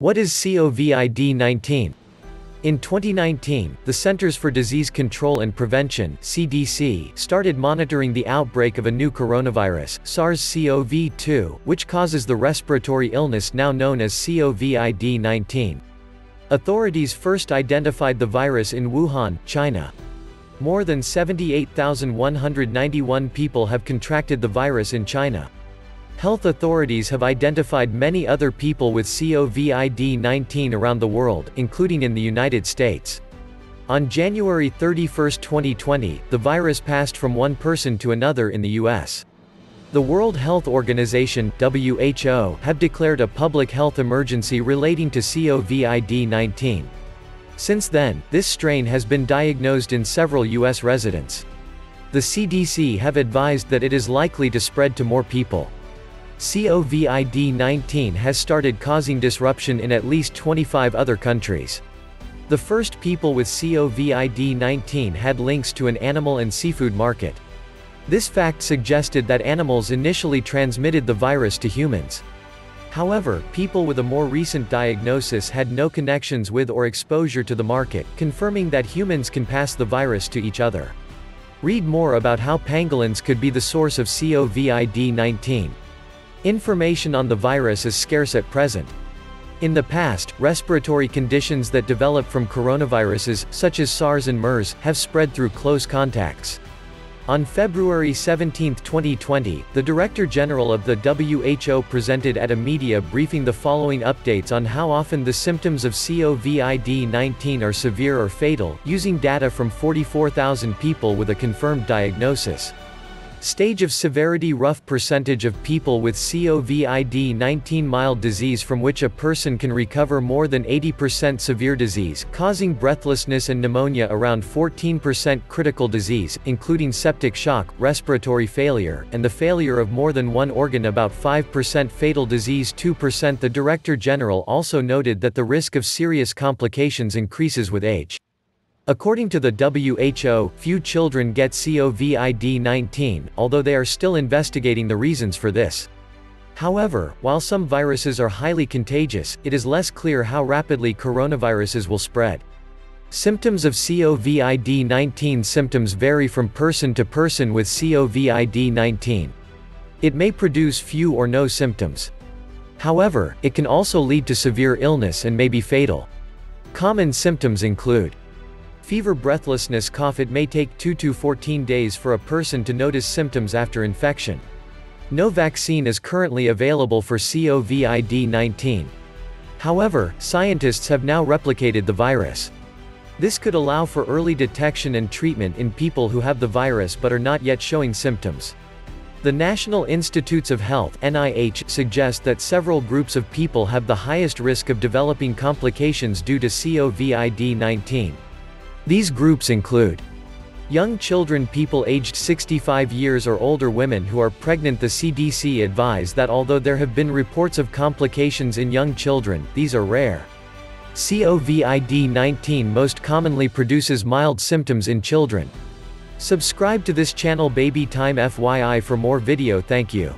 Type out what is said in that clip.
What is COVID-19? In 2019, the Centers for Disease Control and Prevention (CDC) started monitoring the outbreak of a new coronavirus, SARS-CoV-2, which causes the respiratory illness now known as COVID-19. Authorities first identified the virus in Wuhan, China. More than 78,191 people have contracted the virus in China. Health authorities have identified many other people with COVID-19 around the world, including in the United States. On January 31, 2020, the virus passed from one person to another in the U.S. The World Health Organization WHO, have declared a public health emergency relating to COVID-19. Since then, this strain has been diagnosed in several U.S. residents. The CDC have advised that it is likely to spread to more people. COVID-19 has started causing disruption in at least 25 other countries. The first people with COVID-19 had links to an animal and seafood market. This fact suggested that animals initially transmitted the virus to humans. However, people with a more recent diagnosis had no connections with or exposure to the market, confirming that humans can pass the virus to each other. Read more about how pangolins could be the source of COVID-19. Information on the virus is scarce at present. In the past, respiratory conditions that develop from coronaviruses, such as SARS and MERS, have spread through close contacts. On February 17, 2020, the Director General of the WHO presented at a media briefing the following updates on how often the symptoms of COVID-19 are severe or fatal, using data from 44,000 people with a confirmed diagnosis. Stage of severity Rough percentage of people with COVID-19 mild disease from which a person can recover more than 80% severe disease, causing breathlessness and pneumonia around 14% critical disease, including septic shock, respiratory failure, and the failure of more than one organ about 5% fatal disease 2% The Director General also noted that the risk of serious complications increases with age. According to the WHO, few children get COVID-19, although they are still investigating the reasons for this. However, while some viruses are highly contagious, it is less clear how rapidly coronaviruses will spread. Symptoms of COVID-19 Symptoms vary from person to person with COVID-19. It may produce few or no symptoms. However, it can also lead to severe illness and may be fatal. Common symptoms include Fever breathlessness cough It may take 2 to 14 days for a person to notice symptoms after infection. No vaccine is currently available for COVID-19. However, scientists have now replicated the virus. This could allow for early detection and treatment in people who have the virus but are not yet showing symptoms. The National Institutes of Health NIH suggest that several groups of people have the highest risk of developing complications due to COVID-19. These groups include Young children people aged 65 years or older women who are pregnant The CDC advise that although there have been reports of complications in young children, these are rare. COVID-19 most commonly produces mild symptoms in children. Subscribe to this channel Baby Time FYI for more video thank you.